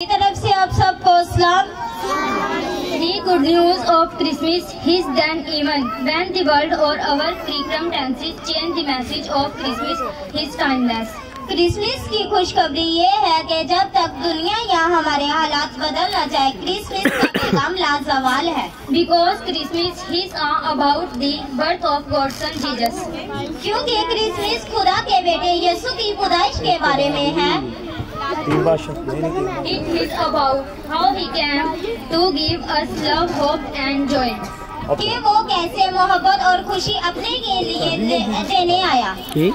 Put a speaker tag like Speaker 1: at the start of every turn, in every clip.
Speaker 1: तरफ़ से आप सबको सलाम।
Speaker 2: He good news of Christmas his then even when the world और अवर क्रिक्रम dances change the message of Christmas his timeless
Speaker 1: Christmas की खुशखबरी ये है कि जब तक दुनिया या हमारे हालात बदल ना जाए क्रिसमस का लाजवाल है।
Speaker 2: Because Christmas his about the birth of God son Jesus
Speaker 1: क्योंकि क्रिसमस खुदा के बेटे यसु की खुदाइश के बारे में है
Speaker 3: तीन भाषा
Speaker 2: it is about how he can to give us love hope and joy
Speaker 1: कि वो कैसे मोहब्बत और खुशी अपने के लिए दे, देने आया।
Speaker 2: It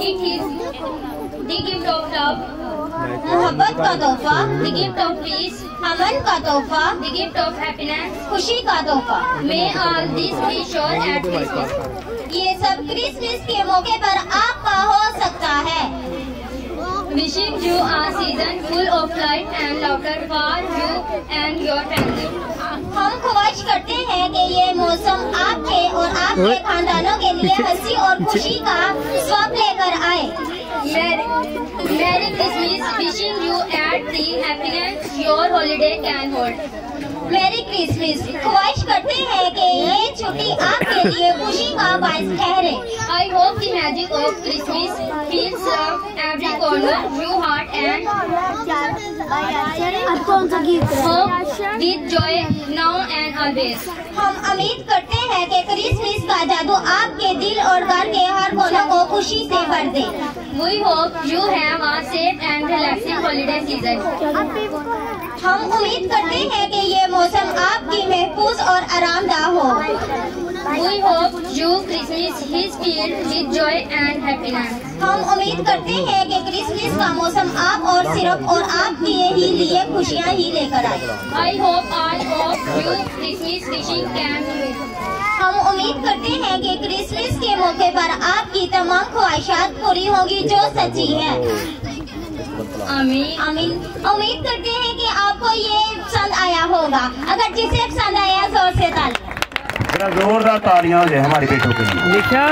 Speaker 2: is the gift of love
Speaker 1: मोहब्बत का तोहफा
Speaker 2: द गिफ्ट ऑफ़ पीस
Speaker 1: अमन का तोहफा
Speaker 2: द गिफ्ट ऑफ़ हैप्पीनेस
Speaker 1: खुशी का तोहफा।
Speaker 2: May all this be sure at Christmas
Speaker 1: ये सब क्रिसमस के मौके पर आपका हो सकता है।
Speaker 2: Wishing you a season full of light and laughter for you and your family.
Speaker 1: हम ख्वाहिश करते हैं कि ये मौसम आपके और आपके खानदानों के लिए हँसी और खुशी का स्वाब लेकर आए
Speaker 2: Merry, Merry Christmas, wishing you at the happiness your holiday can hold.
Speaker 1: Merry Christmas ख्वाहिश करते हैं कि ये छुट्टी आपके लिए खुशी का बायस ठहरे
Speaker 2: I hope the magic of Christmas feels every corner you heart
Speaker 4: and कौन सा गीत
Speaker 2: जॉय नाउ एंड ऑलवेज
Speaker 1: हम उम्मीद करते हैं कि क्रिसमस इसका जादू आपके दिल और घर के हर कोनों को खुशी से भर दे।
Speaker 2: We hope you have a safe and relaxing holiday season
Speaker 1: हम उम्मीद करते हैं कि ये मौसम आपकी महफूज और आरामदायक हो।
Speaker 2: We hope you Christmas his feel with joy and happiness
Speaker 1: हम उम्मीद करते हैं कि क्रिसमस का मौसम आप और सिर्फ़ और आपके ही लिए खुशियाँ ही लेकर आए।
Speaker 2: I hope I hope you Christmas wishing can
Speaker 1: हम उम्मीद कर करते हैं कि क्रिसमस के मौके पर आपकी तमाम ख्वाहिशात पूरी होगी जो सच्ची है।
Speaker 2: Amen.
Speaker 1: आमीन उम्मीद करते हैं कि आपको ये पसंद आया होगा। अगर जिसे पसंद आया ज़ोर से तालियाँ।
Speaker 3: जोरदार तालियाँ हो जाए हमारे बेटों के लिए
Speaker 5: लिखा